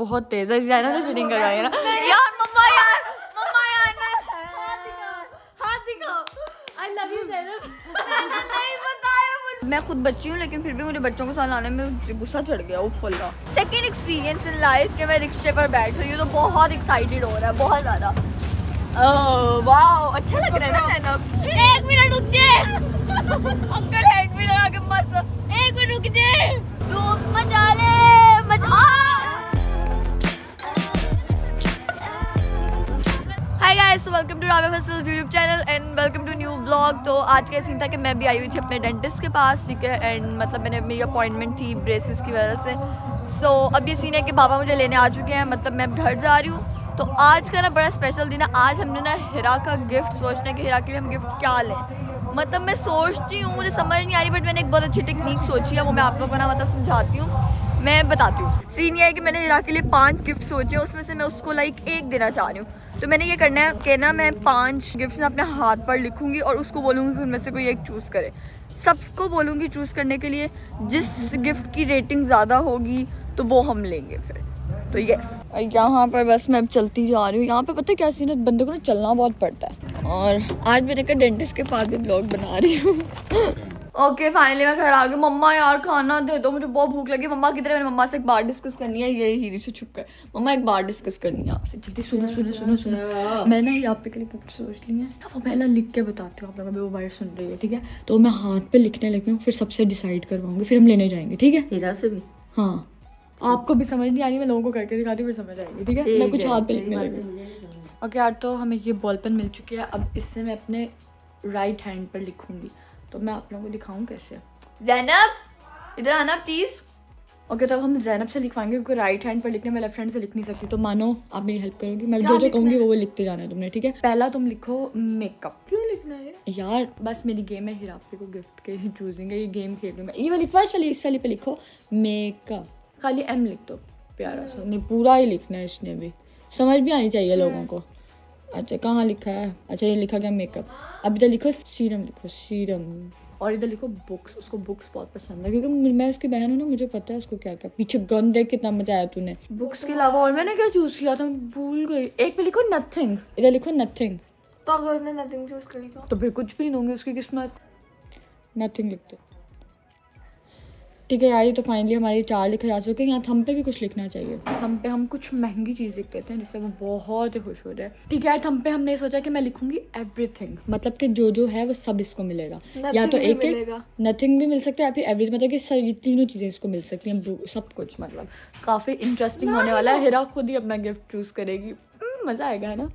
बहुत तेज है जैना को चीटिंग करवाएगा ना। यार मम्मा यार मम्मा यार हाथ दिखाओ हाथ दिखाओ। आई लव यू जैनब नहीं बताया मुझे। मैं खुद बच्ची हूँ लेकिन फिर भी मुझे बच्चों को साथ लाने में गुस्सा चढ़ गया उफ अल्लाह। सेकंड एक्सपीरियंस इन लाइफ के मैं रिक्शे पर बैठ रही हूँ तो बहुत एक्साइटेड हो रहा है बहुत ज़्यादा। वाह अच्छा लग रहा है ना जैनब एक मिनट रुक जा। अंकल हेड भी लगा के मस्त। एक मिनट रुक जा। धूप मचा ले मचा। हाय गाइस वेलकम टू रावे fossils YouTube channel and welcome to new blog तो आज का सीन था कि मैं भी आई हुई थी अपने डेंटिस्ट के पास ठीक है? एंड मतलब मैंने मेरी अपॉइंटमेंट थी ब्रेसेस की वजह से। सो so, अब ये सीन है कि बाबा मुझे लेने आ चुके हैं मतलब मैं घर जा रही हूँ। तो आज का ना बड़ा स्पेशल दिन है। आज हमने ना हिरा का गिफ्ट सोचना है कि हिरा के लिए हम गिफ्ट क्या लें? मतलब मैं सोचती हूँ मुझे समझ नहीं आ रही बट मैंने एक बहुत अच्छी टेक्निक सोची है वो मैं आप लोगों को ना मतलब समझाती हूँ। मैं बताती हूँ। सीन ये है कि मैंने हिरा के लिए पाँच गिफ्ट सोचे उसमें से मैं उसको लाइक एक देना चाह रही हूँ। तो मैंने ये करना है कि ना मैं पाँच गिफ्ट अपने हाथ पर लिखूँगी और उसको बोलूँगी कि उनमें से कोई एक चूज़ करे। सबको बोलूँगी चूज़ करने के लिए, जिस गिफ्ट की रेटिंग ज़्यादा होगी तो वो हम लेंगे फिर। तो यस यहाँ पर बस मैं अब चलती जा रही हूँ। यहाँ पे पता है क्या सीन है? बंदे को ना चलना बहुत पड़ता है। और आज मैंने कहा डेंटिस्ट के पास भी ब्लॉग बना रही हूँ। ओके फाइनली मैं घर आ गई। मम्मा यार खाना दे दो। मुझे बहुत भूख लगी। मम्मा किधर है मैंने मम्मा से एक बार डिस्कस करनी है? ये हीरी से छुप कर। मम्मा एक बार डिस्कस करनी है आपसे। जल्दी सुनो सुनो सुनो सुनो। मैंने ना ये आप के लिए गिफ्ट सोच ली है। वो ना लिख के बताती हूँ आप लोग अभी वो वाइट सुन रही है ठीक है? तो मैं हाथ पे लिखने लगी हूँ फिर सबसे डिसाइड करवाऊँगी फिर हम लेने जाएँगे ठीक है? हीरा से भी। हाँ। आपको भी समझ नहीं आ रही मैं लोगों को करके दिखाती हूँ फिर समझ आएगी ठीक है? मैं कुछ हाथ पे लिखने लगी ओके यार तो हमें ये बॉल पेन मिल चुकी है। अब इससे मैं अपने राइट हैंड पर लिखूँगी। तो मैं आप लोगों को दिखाऊँ कैसे? जैनब इधर आना प्लीज़ ओके तब हम जैनब से लिखवाएँगे क्योंकि राइट हैंड पर लिखने मैं लेफ़्ट हैंड से लिख नहीं सकती तो मानो आप मेरी हेल्प करोगी। मैं जो जो कहूँगी वो वो लिखते जाना है तुमने ठीक है? पहला तुम लिखो मेकअप क्यों लिखना है? यार बस मेरी गेम है हिरापी को गिफ्ट के चूजिंग है ये गेम खेल रही मैं। ये वाली फ़र्स्ट वाली इस वाली पे लिखो मेकअप खाली एम लिख दो प्यारा सा। नहीं पूरा ही लिखना है इसने भी। समझ भी आनी चाहिए लोगों को। अच्छा कहाँ लिखा है? अच्छा ये लिखा गया मेकअप अब इधर लिखो सीरम लिखो सीरम और इधर लिखो बुक्स उसको बुक्स बहुत पसंद है क्योंकि मैं उसकी बहन हूँ ना मुझे पता है उसको क्या क्या। पीछे गन देख कितना मज़ा आया तूने। बुक्स के अलावा और मैंने क्या चूज़ किया था? भूल गई। एक पे लिखो नथिंग इधर लिखो नथिंग तो अगर नथिंग चूज़ कर लिया तो। फिर कुछ भी नहीं होंगे उसकी किस्मत। नथिंग लिख दो ठीक है यार ये तो फाइनली हमारी चार लिखे जा चुके हैं। यहाँ थम पे भी कुछ लिखना चाहिए। थम पे हम कुछ महँगी चीज़ लिख देते हैं जिससे वो बहुत ही खुश हो जाए। ठीक है यार थम पे हमने सोचा कि मैं लिखूँगी एवरीथिंग मतलब कि जो जो है वो सब इसको मिलेगा। या तो एक एक नथिंग भी मिल सकता है या फिर एवरीज मतलब कि सब ये तीनों चीज़ें इसको मिल सकती हैं सब कुछ मतलब। काफ़ी इंटरेस्टिंग होने वाला है। हिरा खुद ही अपना गिफ्ट चूज़ करेगी। मज़ा आएगा ना?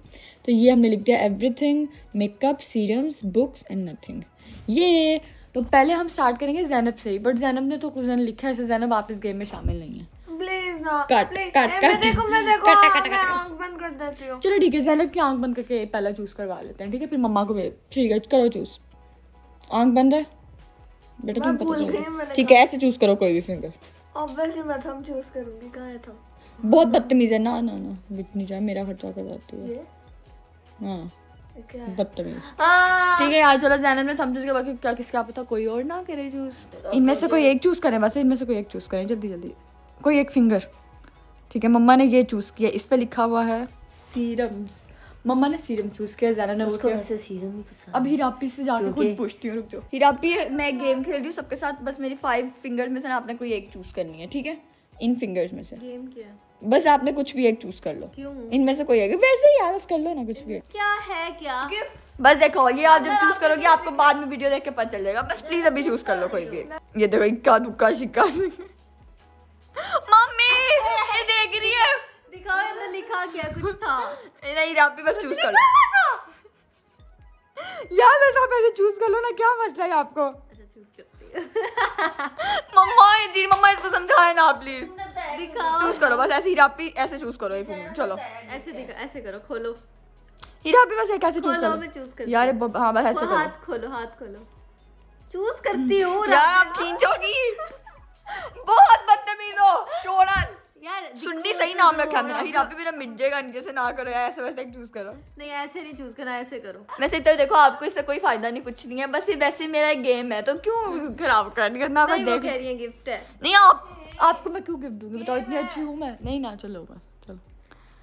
तो ये हमने लिख दिया everything makeup serums books and nothing ये तो पहले हम स्टार्ट करेंगे जैनब से ही बट जैनब ने तो कुछ दिन लिखा है ऐसे जैनब आप इस गेम में शामिल नहीं है। प्लीज़ ना कट कट कट देखो मैं देखो कट कट मैं आँख बंद कर देती हूँ। चलो ठीक है जैनब की आँख बंद करके पहला चूज़ करवा लेते हैं ठीक है? फिर मम्मा को भेज ठीक है करो चूज़ आँख बंद है? बेटा तुम पता ठीक है ऐसे चूज़ करो कोई भी फिंगर ऑब्वियसली मैं थम चूज़ करूँगी कहाँ है थम बहुत बदतमीज है ना ना ना बिक नहीं जाए मेरा खर्चा कर जाती है। है। बदतमीज। हाँ ठीक है यार चलो जैनब ने थम चूज़ के बाकी क्या किसका पता कोई और ना करे चूज़ इनमें से कोई एक चूज़ करें बस इनमें से कोई एक चूज़ करें जल्दी जल्दी। कोई एक फिंगर ठीक है मम्मा ने ये चूज़ किया इस पे लिखा हुआ है। सीरम्स मम्मा ने सीरम चूज़ किया जैनब ने वो किया। वैसे सीरम ही पसंद अब हिरापी से जाके खुद पूछती हूँ रुक जाओ। हिरापी मैं गेम खेल रही हूँ सबके साथ बस मेरी फाइव फिंगर्स में से ना आपने कोई एक चूज़ करनी है ठीक है? इन फिंगर्स में से। गेम क्या। बस आपने कुछ भी एक चूज़ कर लो। क्यों? इनमें से कोई एक वैसे ही यार कर लो ना कुछ भी। क्या है क्या? बस देखो ये आप जब चूज़ करोगे आपको बाद में वीडियो देख के पता चल जाएगा बस प्लीज़ अभी चूज़ कर लो कोई भी। ये देखो इक्का दुक्का शिक्का। मम्मी! ये देख रही है। दिखाओ अंदर लिखा क्या कुछ था? नहीं आप भी बस चूज़ कर लो। यार बस आप ऐसे चूज़ कर लो ना क्या मसला है आपको? चूज़ करती है मम्मा दीदी मम्मा इसको समझाए ना प्लीज़ दिखाओ। चूज़ करो बस ऐसे हीरापी ऐसे चूज़ करो एक फ़ोन चलो। ऐसे दिखा ऐसे करो खोलो। हीरापी बस एक ऐसे चूज़ करो। यार हाँ। बस ऐसे करो हाथ खोलो हाथ खोलो। चूज़ करती हूँ यार आप खींचोगी। बहुत बदतमीज हो चोरन। यार सुन्नी सही नाम रखा मेरा। रहा हीरा पे मेरा मिट जाएगा नीचे से ना करो ऐसे वैसे एक चूज़ करो। नहीं ऐसे नहीं चूज़ करना ऐसे करो। वैसे तो देखो आपको इससे कोई फ़ायदा नहीं कुछ नहीं है बस ये वैसे मेरा गेम है तो क्यों खराब कर करना मैं नहीं वो देख कह रही है गिफ्ट है। नहीं आप आपको मैं क्यों गिफ्ट दूँगी? बताओ इतनी अच्छी हूँ। मैं। नहीं ना चलो चलो।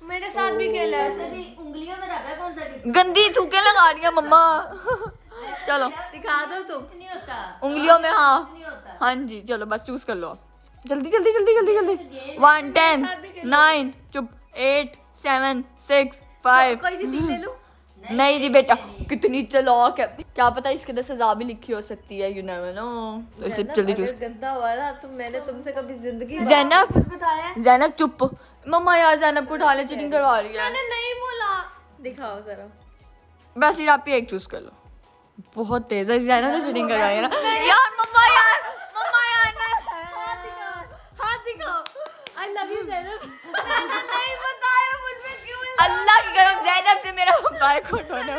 मेरे साथ भी खेला ऐसे भी उंगलियों में रखा है कौन सा गिफ्ट गंदी थूके लगा रही है मम्मा। चलो। दिखा दो तुम। नहीं होता। उंगलियों में हाँ। नहीं होता। हाँ जी चलो बस चूज़ कर लो आप। जल्दी जल्दी जल्दी जल्दी जल्दी। वन टेन नाइन चुप। एट सेवन सिक्स फाइव नहीं। जी बेटा कितनी चलाक है। क्या पता इसके अंदर सजा भी लिखी हो सकती है यू नेवर नो तो इसे जल्दी चूज़ गंदा हुआ ना तो मैंने तुमसे कभी ज़िंदगी जैनब बताया। जैनब चुप। मम्मा यार जैनब को उठा ले चीटिंग करवा रही है। नहीं बोला। दिखाओ जरा। बस ये आप ही एक चूज़ कर लो। बहुत तेज है जैनब ने चीटिंग करवाई है ना। यार मम्मा यार। अल्लाह की कसम जैनब से मेरा बाइक होने वाला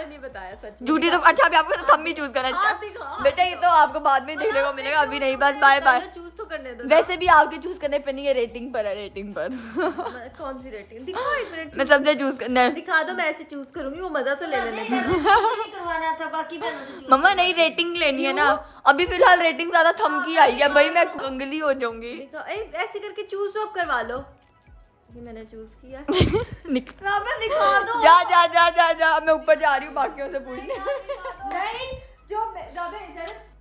नहीं बताया सच में। तो अच्छा अभी आपको तो थम्मी चूज़ करना अच्छा। बेटा ये तो आपको बाद में देखने को मिलेगा अभी नहीं बस बाय बाय तो करने दो वैसे भी आपके चूज़ करने पे नहीं है रेटिंग पर है रेटिंग पर कौन सी रेटिंग दिखाओ एक मिनट मैं सबसे चूज़ करना है दिखा दो मैं ऐसे चूज़ करूँगी वो मज़ा तो ले लेने नहीं करवाना था बाकी बहनों मम्मा नहीं रेटिंग लेनी है ना अभी फ़िलहाल रेटिंग ज़्यादा थम की आई है भाई मैं कंगली हो जाऊँगी ऐसे करके चूज़ तो अब करवा लो ये मैंने चूज़ किया निक- राबे दिखा दो जा जा जा जा जा मैं ऊपर जा रही हूँ बाकियों से पूछने नहीं जो मैं-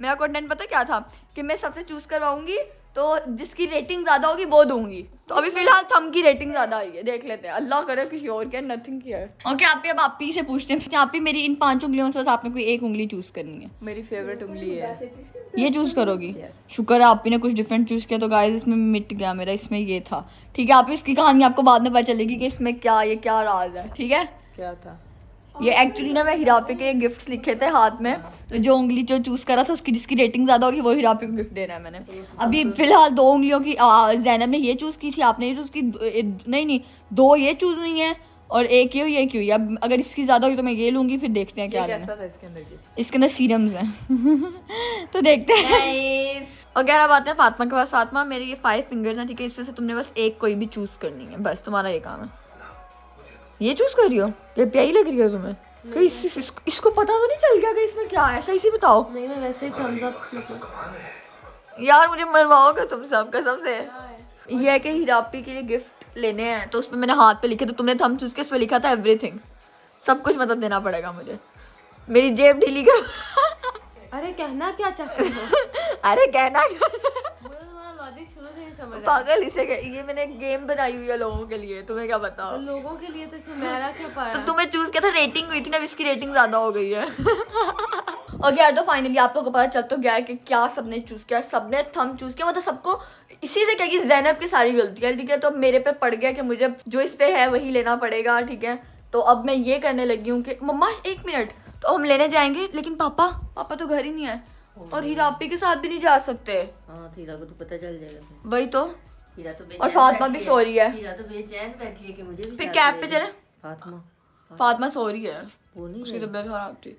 मेरा कंटेंट पता क्या था कि मैं सबसे चूज़ करवाऊँगी तो जिसकी रेटिंग ज़्यादा होगी वो दूँगी। तो अभी फ़िलहाल थम की रेटिंग ज़्यादा आई है देख लेते हैं। अल्लाह करे किसी और के नथिंग किया है। ओके आप ही अब आप ही से पूछते हैं। आप ही मेरी इन पाँच उंगलियों से बस आपने कोई एक उंगली चूज़ करनी है। मेरी फेवरेट उंगली है। ये चूज़ करोगी? Yes. शुक्र है आप ही ने कुछ डिफरेंट चूज़ किया तो गाइस इसमें मिट गया मेरा इसमें ये था। ठीक है आप इसकी कहानी आपको बाद में पता चलेगी कि इसमें क्या ये क्या राज है। ठीक है? क्या था? ये एक्चुअली ना मैं हिरापे के गिफ्ट्स लिखे थे हाथ में। तो जो उंगली जो चूज़ करा था उसकी जिसकी रेटिंग ज़्यादा होगी वो हिरापे को गिफ्ट देना है मैंने। अभी फ़िलहाल दो उंगलियों की जैनब ने ये चूज़ की थी आपने ये चूज़ की नहीं नहीं दो ये चूज़ हुई है और एक ये ये हुई? अब अगर इसकी ज़्यादा हुई तो मैं ये लूँगी फिर देखते हैं क्या कैसा था इसके अंदर इसके अंदर सीरम्स हैं। तो देखते हैं। और ग्यारह बातें फातिमा के पास फातिमा मेरे ये फाइव फिंगर्स हैं ठीक है इसमें से तुमने बस एक कोई भी चूज़ करनी है। बस तुम्हारा ये काम है। ये चूज़ कर रही हो? ये प्यारी लग रही हो तुम्हें? कहीं इस, इस, इसको, इसको पता तो नहीं चल गया कि इसमें क्या है? सही से बताओ। नहीं मैं वैसे ही थम्स अप यार मुझे मरवाओगे तुम सब कसम से। ये है कि हिरापी के लिए गिफ्ट लेने हैं तो उसमें मैंने हाथ पे लिखे तो तुमने थम चूज़ के उस पर लिखा था एवरीथिंग सब कुछ मतलब देना पड़ेगा मुझे। मेरी जेब ढीली कर अरे कहना क्या चाहते हो? अरे कहना क्या लॉजिक शुरू से ही समझ पागल इसे ये मैंने गेम बनाई हुई है लोगों के लिए तुम्हें क्या बताओ तो लोगों के लिए तो इसे मेरा क्या पड़ा तो तुम्हें चूज़ किया था रेटिंग हुई थी ना इसकी रेटिंग ज़्यादा हो गई है। और यार तो फाइनली आप लोगों को पता चल तो गया है कि क्या सबने चूज़ किया सबने थम चूज़ किया मतलब सबको इसी से क्या कि जैनब की सारी गलती है ठीक है? तो मेरे पे पड़ गया कि मुझे जो इस पे है वही लेना पड़ेगा ठीक है? तो अब मैं ये करने लगी हूँ कि मम्मा एक मिनट तो हम लेने जाएँगे लेकिन पापा पापा तो घर ही नहीं है। और हीरापी के साथ भी नहीं जा सकते। हाँ हीरा को तो पता चल जाएगा वही तो। हीरा तो और फातिमा भी सो रही है। हीरा तो बेचैन बैठी है कि मुझे भी फिर कैब पे चले? फातिमा। फातिमा सो रही है। वो नहीं उसकी। तबीयत खराब थी।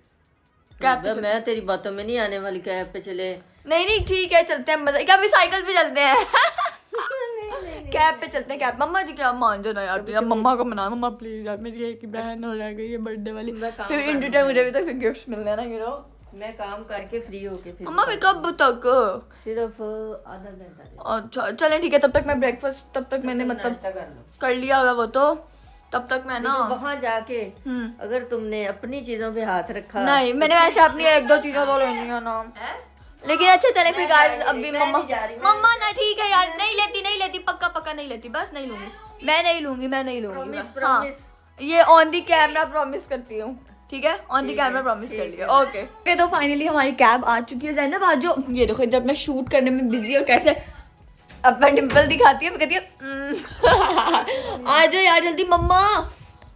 कैब पे मैं- तेरी बातों में नहीं आने वाली कैब पे चले। नहीं नहीं ठीक है चलते हैं मज़ा क्या फिर साइकिल पे चलते हैं? कैब पे चलते हैं कैब। मम्मा जी क्या मान जाओ ना यार प्लीज़ मम्मा को मना मम्मा प्लीज़ यार मेरी एक बहन हो रह गई है बर्थडे वाली। फिर इन रिटर्न मुझे भी तो फिर गिफ्ट्स मिलने ना यू नो मैं काम करके फ्री होके फिर मम्मा फिर कब तक सिर्फ़ आधा घंटा। अच्छा चलें ठीक है तब तक मैं ब्रेकफास्ट तब तक मैंने मतलब कर लिया हुआ वो तो। तब तक मैं ना वहाँ जाके हम्म। अगर तुमने अपनी चीज़ों पे हाथ रखा नहीं मैंने वैसे अपनी एक दो चीज़ें तो लेनी है ना। लेकिन अच्छा चले फिर गाइस अभी मम्मा जा रही, मैं मम्मा ना ठीक है यार नहीं लेती नहीं लेती पक्का पक्का नहीं लेती बस नहीं लूँगी। मैं नहीं लूँगी मैं नहीं लूँगी हाँ। ये ऑन दी कैमरा प्रॉमिस करती हूँ। ठीक है? ऑन दी कैमरा प्रॉमिस कर लिया। ओके ओके तो फाइनली हमारी कैब आ चुकी है जैनब आज जो ये देखो जब मैं शूट करने में बिज़ी और कैसे अपना डिम्पल दिखाती है कहती है "हम्म, आ जाओ यार जल्दी मम्मा।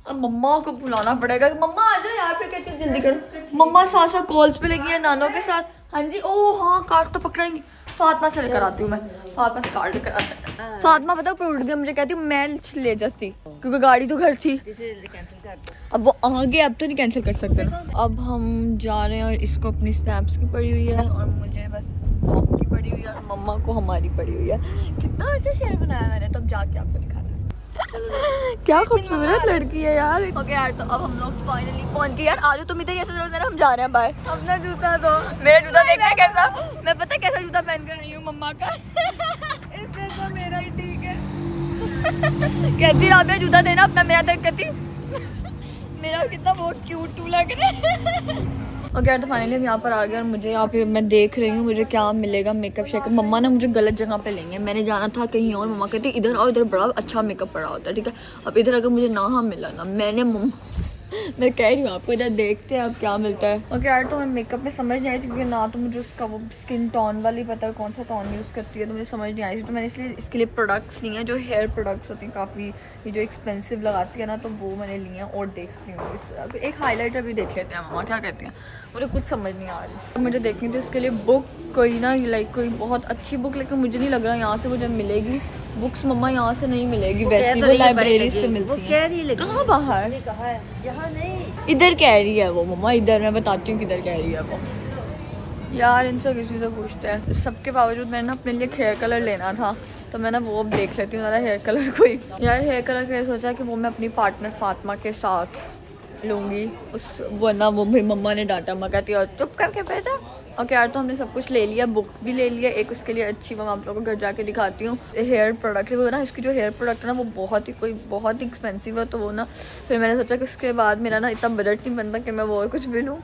अब मम्मा को बुलाना पड़ेगा कि मम्मा आ जाओ यार फिर कहती है जल्दी कर। मम्मा साथ साथ कॉल्स पे लगी है नानों के साथ। हाँ जी ओ हाँ कार्ड तो पकड़ाएँगी। फातिमा से लेकर आती हूँ मैं। फातमा से कार्ड लेकर आती हूँ। फातमा, पता ऊपर उठ गया, मुझे कहती मैं ले जाती, क्योंकि गाड़ी तो घर थी। कर अब वो आगे, अब तो नहीं कैंसिल कर सकते ना। अब हम जा रहे हैं और इसको अपनी स्नैप्स की पड़ी हुई है और मुझे बस पड़ी हुई है और मम्मा को हमारी पड़ी हुई है। कितना अच्छा शेयर बनाया मैंने तो अब जाके आपको दिखाना क्या खूबसूरत लड़की है यार। ओके okay, यार तो अब हम लोग फाइनली पहुँच गए। यार आज तुम इधर ऐसे जरा हम जा रहे हैं बाय अपना जूता दो। मेरा जूता देखना है कैसा? मैं पता कैसा जूता पहन कर रही हूँ मम्मा का? इससे तो मेरा ही ठीक है। कहती राबिया जूता देना अपना मेरा देख कहती। मेरा कितना बहुत क्यूट टू लग रहा है। ओके यार तो फाइनली हम यहाँ पर आ गए और मुझे यहाँ पे मैं देख रही हूँ, मुझे क्या मिलेगा मेकअप शेकअप मम्मा ने मुझे गलत जगह पे लेंगे। मैंने जाना था कहीं और, मम्मा कहती, इधर और इधर बड़ा अच्छा मेकअप पड़ा होता है, ठीक है? अब इधर अगर मुझे ना हाँ मिला ना, मैंने मम्मा मैं कह रही हूँ, आपको इधर देखते हैं अब क्या मिलता है। ओके यार तो मैं मेकअप में समझ नहीं आई थी क्योंकि ना तो मुझे उसका वो स्किन टोन वाली पता है कौन सा टोन यूज़ करती है तो मुझे समझ नहीं आई थी। तो मैंने इसलिए, इसके लिए प्रोडक्ट्स लिए हैं, जो हेयर प्रोडक्ट्स होती हैं काफ़ी, ये जो एक्सपेंसिव लगाती है ना तो वो मैंने लिए हैं और देखती हूँ। एक हाईलाइटर भी देख लेते हैं मामा क्या कहते हैं? मुझे कुछ समझ नहीं आ रही। तो मुझे देखनी थी उसके लिए बुक कोई ना लाइक कोई बहुत अच्छी बुक लेकिन मुझे नहीं लग रहा यहाँ से मुझे मिलेगी बुक्स मम्मा यहाँ से नहीं मिलेगी वैसे वो लाइब्रेरी से मिलती वो है। कह बाहर? कहा यहाँ नहीं। इधर कह रही है वो मम्मा इधर मैं बताती हूँ किधर कह रही है वो। यार इनसे किसी से पूछते हैं। सबके बावजूद मैंने ना अपने लिए हेयर कलर लेना था तो मैं ना वो अब देख लेती हूँ ज़रा हेयर कलर कोई। यार हेयर कलर का सोचा कि वो मैं अपनी पार्टनर फातिमा के साथ लूँगी। उस, वरना वो भाई मम्मा ने डांटा। मैं कहती और चुप करके बैठा? ओके यार तो हमने सब कुछ ले लिया, बुक भी ले लिया। एक उसके लिए अच्छी मैं आप लोगों को घर जाके दिखाती हूँ। हेयर प्रोडक्ट वो ना, इसकी जो हेयर प्रोडक्ट है ना, वो बहुत ही कोई, बहुत ही एक्सपेंसिव है। तो वो ना, फिर मैंने सोचा कि उसके बाद मेरा ना इतना बजट नहीं बनता कि मैं वो और कुछ भी लूँ।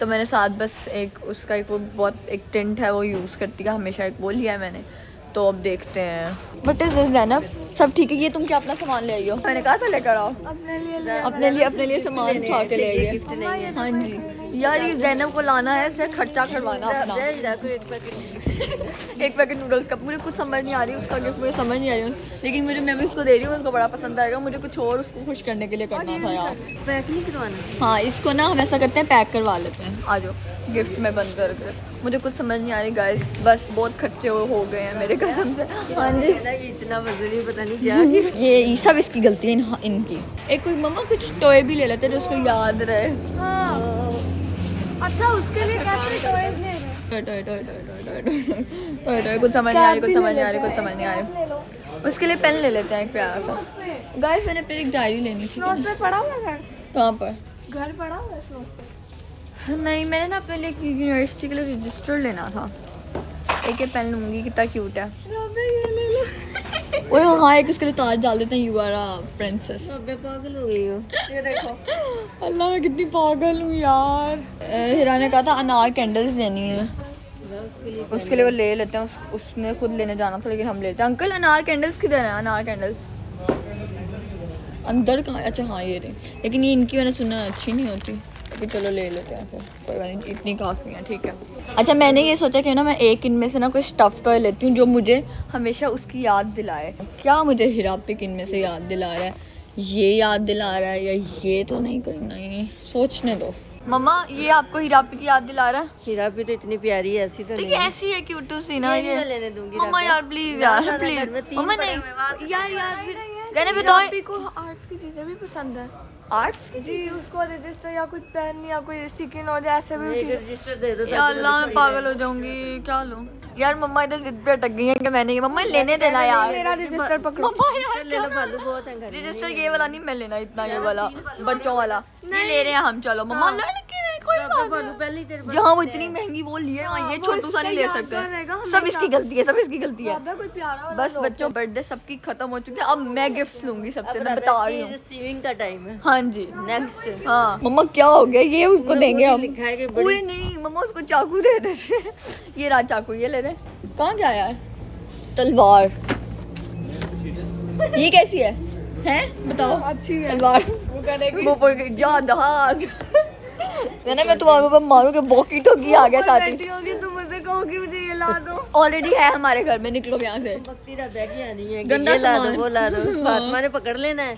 तो मैंने साथ बस एक, उसका एक वो बहुत, एक टेंट है, वो यूज़ करती है, हमेशा एक वो लिया है मैंने। तो अब देखते हैं। बट इज़ दिस जैनब सब ठीक है? ये तुम क्या अपना सामान ले आई हो? मैंने कहा था लेकर आओ। अपने लिए अपने लिए अपने लिए सामान उठा के ले आइए हाँ। जी। यार ये जैनब को लाना है इसे खर्चा करवाना अपना। एक पैकेट नूडल्स का। मुझे कुछ समझ नहीं आ रही उसका गिफ्ट मुझे समझ नहीं आ रही लेकिन मुझे मैं भी उसको दे रही हूँ उसको बड़ा पसंद आएगा। मुझे कुछ और उसको खुश करने के लिए करना था यार। पैक नहीं करवाना। हाँ इसको ना हम ऐसा करते हैं पैक करवा लेते हैं। आ जाओ। गिफ्ट में बंद कर कर मुझे कुछ समझ नहीं आ रही गाइस बस बहुत खर्चे हो गए हैं मेरे कसम से। हाँ जी। इतना मजूरी पता नहीं क्या ये सब इसकी गलती है इन, इनकी। एक कोई मम्मा कुछ टॉय भी ले लेते जो उसको याद रहे। हाँ। अच्छा उसके लिए कैसे कुछ समझ नहीं आ रही कुछ समझ नहीं आ रही कुछ समझ नहीं आ रही। उसके लिए पेन ले लेते हैं एक प्यारा सा। गाइस मैंने फिर एक डायरी लेनी थी पढ़ा हुआ घर? कहाँ पर? घर पढ़ा हुआ नहीं मैंने ना अपने लिए यूनिवर्सिटी के लिए रजिस्टर लेना था। एक ये पेन लूँगी कितना क्यूट है। ओए हाँ एक उसके लिए ताज डाल देते हैं यू आर अ प्रिंसेस पागल हो गई हो। ये देखो। अल्लाह मैं कितनी पागल हूँ यार। हिरा ने कहा था अनार कैंडल्स लेनी है। उसके लिए वो ले लेते हैं उस, उसने खुद लेने जाना था लेकिन हम लेते हैं। अंकल अनार कैंडल्स किधर हैं? अनार कैंडल्स अंदर कहाँ अच्छा हाँ ये रही। लेकिन ये इनकी मैंने सुना अच्छी नहीं होती। लेकिन चलो ले लेते हैं फिर। कोई बात नहीं इतनी काफ़ी है ठीक है। अच्छा मैंने ये सोचा कि ना मैं एक इनमें से ना कोई स्टफ़ टॉय लेती हूँ जो मुझे हमेशा उसकी याद दिलाए। क्या मुझे हिरा पिक इनमें से याद दिला रहा है? ये याद दिला रहा है या ये तो नहीं कोई नहीं? सोचने दो। मम्मा ये आपको हीरा पिक की याद दिला रहा है? हीरा भी तो इतनी प्यारी है ऐसी तो तो नहीं ये ऐसी है क्यूट सी ना ये ये। मैं लेने दूँगी मम्मा यार प्लीज़ यार प्लीज़ मम्मा नहीं। हैं, यार यार भी रहने पे तो को आर्ट्स की चीज़ें भी पसंद है। आर्ट्स जी उसको रजिस्टर या कुछ पेन या कोई और ऐसे भी रजिस्टर दे दो या अल्लाह मैं पागल हो जाऊँगी क्या लूँ? यार मम्मा इधर जिद पे अटक गई है कि मैंने ये मम्मा लेने देना यार। मेरा रजिस्टर पकड़ो। मम्मा यार ले लो बहुत है घर रजिस्टर ये वाला नहीं मैं लेना इतना ये वाला बच्चों वाला। ये ले रहे हैं हम चलो। मम्मा लड़के कोई बात भालू पहले ही जहाँ वो इतनी महँगी वो लिए वहाँ ये छोटू सा नहीं ले सकते सब इसकी गलती है सब इसकी गलती है। रबे कोई प्यारा वाला बस बच्चों बर्थडे सबकी खत्म हो चुकी है। अब मैं गिफ्ट लूँगी सबसे मैं बता रही हूँ। रिसीविंग का टाइम है। हाँ जी। नेक्स्ट हाँ। मम्मा क्या हो गया? ये उसको देंगे हम। लिखा है कि ओए नहीं मम्मा उसको चाकू दे देते ये रहा चाकू ये ले ले कहाँ गया यार? तलवार। ये कैसी है? हैं? बताओ। अच्छी है। वो करेगी। वो जा दहाज मैंने मैं तुम्हारे ऊपर मारूँगी बॉकी होगी आ गया साथ ही होगी तुम मुझे कहोगी मुझे ये ला दो। ऑलरेडी है हमारे घर में निकलो यहाँ से। भक्ति राधा की आनी है गंदा ला दो सामान। वो ला दो। फातिमा ने पकड़ लेना है।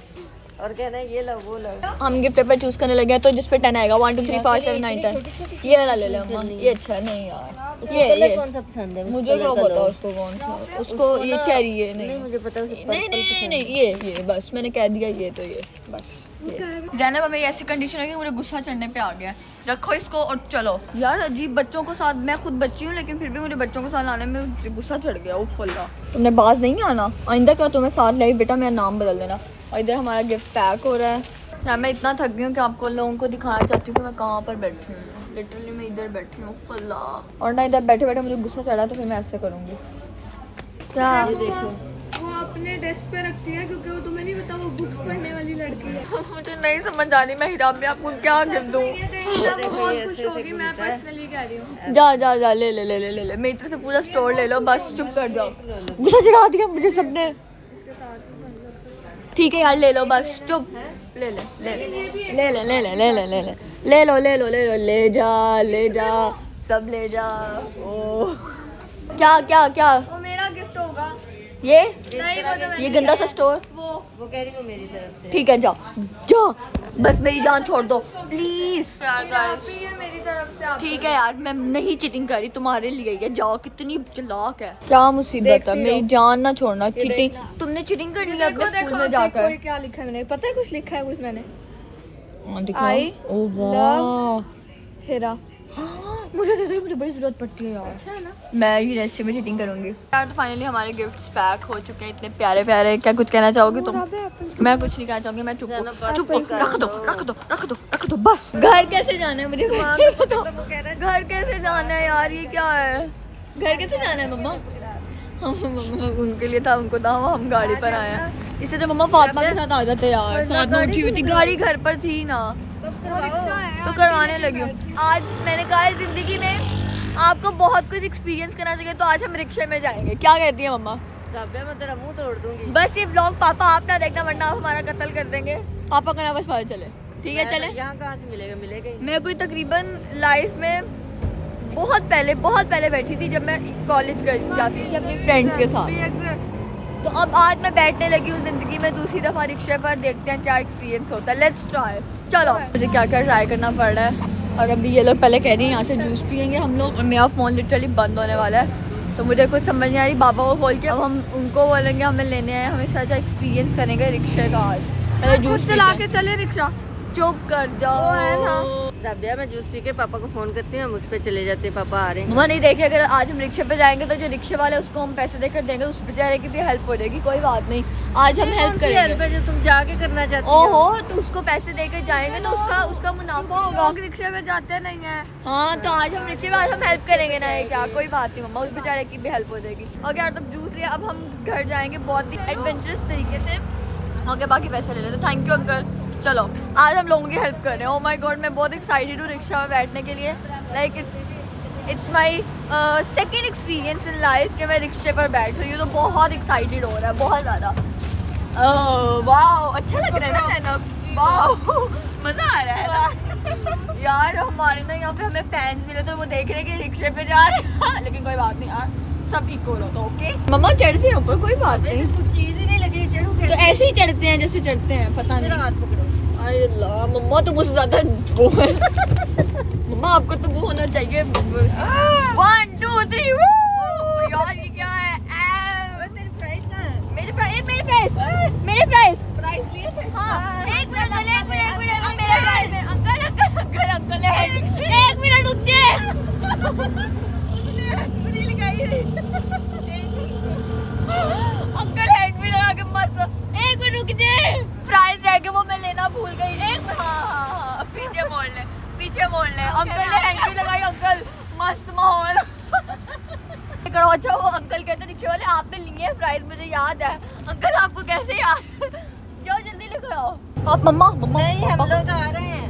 और कहना है ये लो वो लो. हम गिफ्ट पेपर चूज़ करने लगे हैं तो जिस पे टेन आएगा one two three five seven nine ten ये वाला ले लो अम्मा ये अच्छा नहीं यार। ये ये। कौन सा पसंद है? मुझे क्या पता उसको कौन सा उसको ये चाहिए नहीं नहीं। मुझे पता नहीं नहीं नहीं नहीं ये ये बस मैंने कह दिया ये तो ये बस जैनब हमें ऐसी कंडीशन है कि मुझे गुस्सा चढ़ने पे आ गया रखो इसको और चलो। यार अजीब बच्चों को साथ मैं खुद बच्ची हूँ लेकिन फिर भी मुझे बच्चों को साथ लाने में गुस्सा चढ़ गया उफ अल्लाह। तुमने बाज नहीं आना? आइंदा क्या तुम्हें साथ लाई बेटा मेरा नाम बदल देना। और इधर हमारा गिफ्ट पैक हो रहा है। यार मैं इतना थक गई हूँ कि आपको लोगों को दिखाना चाहती हूँ कि मैं कहाँ पर बैठी हूँ। लिटरली मैं इधर बैठी हूँ अल्लाह और ना इधर बैठे बैठे मुझे गुस्सा चढ़ा तो फिर मैं ऐसे करूँगी। क्या? देखो वो अपने डेस्क पे रखती है क्योंकि वो तुम्हें नहीं पता वो बुक्स पढ़ने वाली लड़की है। मुझे नहीं समझ आ रही मैं हिराब में आपको क्या गिफ्ट दूँ? ये कहीं ना वो देखो, बहुत खुश होगी मैं पर्सनली कह रही हूँ। जा जा जा ले ले ले ले ले ले। मेरी तरफ़ से पूरा स्टोर ले लो बस चुप कर जाओ। गुस्सा चढ़ा दिया मुझे सबने। ठीक है यार ले लो बस चुप। ले ले ले ले ले ले ले ले ले ले ले ले। लो ले लो ले लो ले जा ले जा सब ले जा। ओ। क्या क्या क्या? वो मेरा गिफ्ट होगा। ये? ये गंदा सा स्टोर वो। वो कह रही हूँ मेरी तरफ़ से। ठीक है जाओ। जा। बस मेरी जान छोड़ दो। प्लीज़ यार गाइस ये मेरी तरफ़ से आप। ठीक है यार मैं नहीं चीटिंग कर रही तुम्हारे लिए ही जाओ कितनी चलाक है। क्या मुसीबत है? मेरी जान ना छोड़ना चिटिंग तुमने चिटिंग कर ली अपने स्कूल में जाकर। क्या लिखा है मैंने। पता है कुछ लिखा है कुछ मैंने? आई लव ओ हेरा मुझे दे दो मुझे बड़ी ज़रूरत पड़ती है यार। अच्छा है ना? मैं यूनिवर्सिटी में चीटिंग करूँगी। यार तो फाइनली हमारे गिफ्ट्स पैक हो चुके हैं इतने प्यारे प्यारे। क्या कुछ कहना चाहोगी तुम? मैं कुछ नहीं कहना चाहूँगी मैं चुप चुप रख दो। रख दो रख दो रख दो बस। घर कैसे जाना है मुझे? घर कैसे जाना है यार ये क्या है? घर कैसे जाना है मम्मा? हम उनके लिए था उनको था हम गाड़ी पर आए हैं। इससे तो मम्मा फातिमा के साथ आ जाते यार साथ में उठी हुई थी गाड़ी घर पर थी ना। तो करवाने लगी हूँ। आज मैंने कहा है ज़िंदगी में आपको बहुत कुछ एक्सपीरियंस करना चाहिए तो आज हम रिक्शे में जाएँगे। क्या कहती है मम्मा? राबिया मैं मुँह तोड़ दूँगी। बस ये ब्लॉग पापा आप ना देखना वरना आप हमारा कत्ल कर देंगे। पापा का ना बस पता चले। ठीक है चले। यहाँ कहाँ से मिलेगा मिलेगा मैं कोई तकरीबन लाइफ में बहुत पहले बहुत पहले बैठी थी जब मैं कॉलेज जाती थी अपनी फ्रेंड्स के साथ। तो अब आज मैं बैठने लगी हूँ ज़िंदगी में दूसरी दफ़ा रिक्शे पर देखते हैं क्या एक्सपीरियंस होता है। लेट्स ट्राई चलो। मुझे क्या क्या ट्राई करना पड़ रहा है। और अभी ये लोग पहले कह रहे हैं यहाँ से जूस पियेंगे हम लोग। और मेरा फ़ोन लिटरली बंद होने वाला है। तो मुझे कुछ समझ नहीं आ रही बाबा को खोल के। अब हम उनको बोलेंगे हमें लेने आए हमें अच्छा एक्सपीरियंस करेंगे रिक्शे का आज। पहले जूस चला के चले रिक्शा। चुप कर जाओ। है ना। राबिया मैं जूस पी के पापा को फ़ोन करती हूँ हम उस पे चले जाते हैं पापा आ रहे हैं। मम्मा नहीं देखिए अगर आज हम रिक्शे पे जाएँगे तो जो रिक्शे वाले उसको हम पैसे देकर देंगे उस बेचारे की भी हेल्प हो जाएगी कोई बात नहीं। आज हम हेल्प सी हेल्प करेंगे है जो तुम जाके करना चाहती हो? ओहो तो उसको पैसे देकर जाएँगे तो उसका उसका मुनाफा होगा। रिक्शे में जाते नहीं है। हाँ तो आज हम रिक्शे में आज हम हेल्प करेंगे ना क्या? कोई बात नहीं मम्मा उस बेचारे की भी हेल्प हो जाएगी। ओके यार तब जूस लिया अब हम घर जाएँगे बहुत ही एडवेंचरस तरीके से। ओके बाकी पैसे ले लेते थैंक यू अंकल चलो आज हम लोगों की हेल्प कर रहे हैं। ओ माय गॉड मैं बहुत एक्साइटेड हूँ रिक्शा में बैठने के लिए। Like it's it's my second experience in life कि मैं रिक्शे पर बैठ रही हूँ तो बहुत एक्साइटेड हो रहा है बहुत ज़्यादा। वाह अच्छा लग रहा है ना? वाह मज़ा आ रहा है ना? यार हमारे ना यहाँ पे हमें फैंस मिले तो वो देख रहे हैं कि रिक्शे पे जा रहे हैं। लेकिन कोई बात नहीं यार सब इक्वल हो तो ओके मम्मा चढ़ते हैं ऊपर कोई बात नहीं। कुछ चीज़ तो ऐसे ही चढ़ते हैं जैसे चढ़ते हैं पता नहीं। हाथ पकड़ो। अरे अल्लाह मम्मा तो मुझसे ज़्यादा वो है। मम्मा आपको तो वो होना चाहिए। वन टू थ्री यार ये क्या है? एम प्राइस कहाँ है? मेरे प्राइस मेरे प्राइस मेरे प्राइस प्राइस लिए थे? हाँ। एक मिनट एक मिनट एक मिनट अब price uncle uncle. Uncle uncle है एक मिनट रुकिए अंकल हेड भी लगा के मस्त एक मिनट रुक दे फ्राइज रह गए वो मैं लेना भूल गई। एक मिनट। हाँ हाँ हाँ पीछे मोड़ ले पीछे मोड़ ले। अंकल ने हैंड लगाई अंकल। मस्त माहौल। करो अच्छा वो अंकल कहते नीचे रिक्शे वाले आपने लिए फ्राइज मुझे याद है। अंकल आपको कैसे याद? जाओ जल्दी लेकर आओ। आप मम्मा मम्मा नहीं हम लोग आ रहे हैं।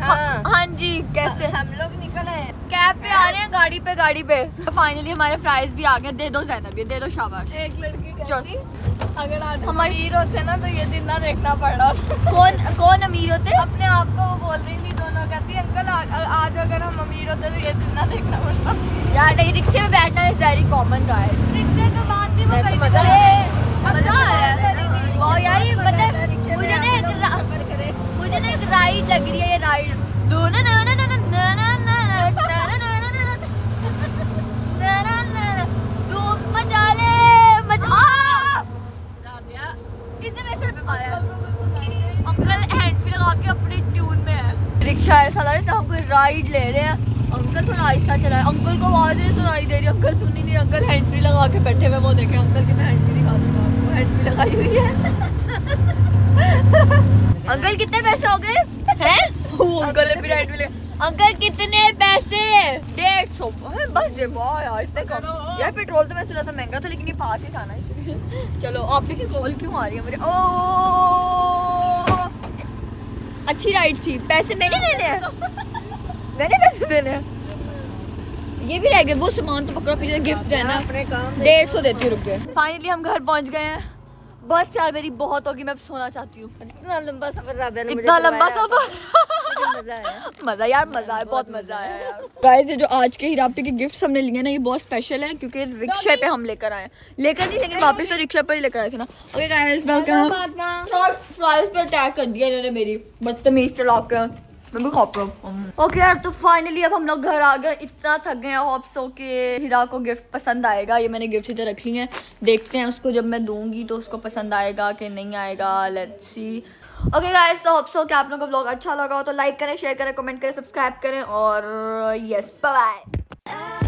हाँ। हाँ हाँ जी कैसे? हम लोग निकल आए कैब पे आ रहे हैं गाड़ी पे गाड़ी पे। फाइनली हमारे प्राइस भी आ गए दे दो जैनब ये दे दो शाबाश। एक लड़की कहती अगर आज हम अमीर होते ना तो ये दिन ना देखना पड़ा। कौन कौन अमीर होते? अपने आप को वो बोल रही थी दोनों कहती अंकल आज, आज अगर हम अमीर होते तो ये दिन ना देखना पड़ता यार नहीं रिक्शे में बैठना इज़ वेरी कॉमन गाइस रिक्शे तो बात नहीं मज़ा कहीं मज़ा आ रहा है यार मतलब मुझे मुझे ना एक राइड लग रही है ये राइड रिक्शा है साला हम कोई राइड ले रहे हैं अंकल थोड़ा आहिस्ता चला है अंकल को आवाज़ नहीं सुनाई दे रही अंकल सुन नहीं दे अंकल हैंड फ्री लगा के बैठे हुए वो देखे अंकल की मैं हैंड फ्री दिखा दूँगा हैंड फ्री लगाई हुई है अंकल कितने पैसे हो गए? अंकल ने फिर हैंड फ्री अंकल कितने पैसे? डेढ़ सौ बस ये वाह यार इतने कम। यार पेट्रोल तो मैं सुना था महँगा था लेकिन ये पास ही था ना इसलिए। चलो आप भी की कॉल क्यों आ रही है मेरे ओ! अच्छी राइड थी। पैसे मैंने देने हैं। मैंने पैसे देने हैं। ये भी रह गए वो सामान तो पकड़ो पीछे गिफ्ट देना। अपने काम डेढ़ सौ देती रुक गए फाइनली हम घर पहुँच गए हैं। बस यार मेरी बहुत होगी मैं अब सोना चाहती हूँ। इतना लंबा सफ़र इतना लंबा सफ़र? मज़ा यार मज़ा आया बहुत मज़ा आया यार। गाइस ये जो आज के हिरापी के गिफ्ट्स हमने लिए ना ये बहुत स्पेशल है क्योंकि रिक्शे पे हम लेकर आए लेकर नहीं लेकिन वापस से रिक्शे पर ही लेकर आए थे ना। ओके गाइस वेलकम पे अटैक कर दिया इन्होंने मेरी। बदतमीज चला के मैं भी खा ओके यार तो फाइनली अब हम लोग घर आ गए। इतना थक गए होप सो कि हीरा को गिफ्ट पसंद आएगा। ये मैंने गिफ्ट इधर रखी है। देखते हैं उसको जब मैं दूँगी तो उसको पसंद आएगा कि नहीं आएगा। लेट्स सी ओके गाइस तो होप सो कि आप लोगों का व्लॉग अच्छा लगा हो तो लाइक करें शेयर करें कमेंट करें सब्सक्राइब करें और यस बाय